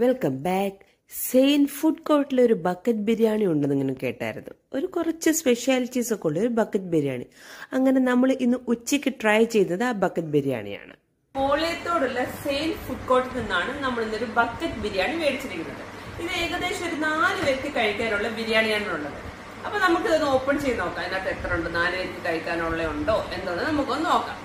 Welcome back സെയിൻ food കോർട്ടിൽ ഒരു bucket biryani ഉണ്ടെന്ന് ഇങ്ങനെ കേട്ടായിരുന്നു. ഒരു കുറച്ച് സ്പെഷ്യാലിറ്റീസ് ഒക്കെ ഉള്ള ഒരു ബക്കറ്റ് ബിരിയാണി. അങ്ങനെ നമ്മൾ ഇന്ന് ഉച്ചയ്ക്ക് ട്രൈ ചെയ്തത് ആ ബക്കറ്റ് ബിരിയാണിയാണ്. പോളയത്തോടുള്ള സെയിൻ ഫുഡ് കോർട്ടിൽ നിന്നാണ് നമ്മൾ ഇന്നൊരു ബക്കറ്റ് ബിരിയാണി മേടിച്ചിരിക്കുന്നത്. ഇത് ഏകദേശം ഒരു നാല് പേർക്ക് കഴിക്കാനുള്ള ബിരിയാണിയാണ് ഉള്ളത്. അപ്പൊ നമുക്ക് ഇതൊന്ന് ഓപ്പൺ ചെയ്ത് നോക്കാം. അതിനകത്ത് എത്ര ഉണ്ട്? നാല് പേർക്ക് കഴിക്കാനുള്ള ഉണ്ടോ എന്നത് നമുക്കൊന്ന് നോക്കാം.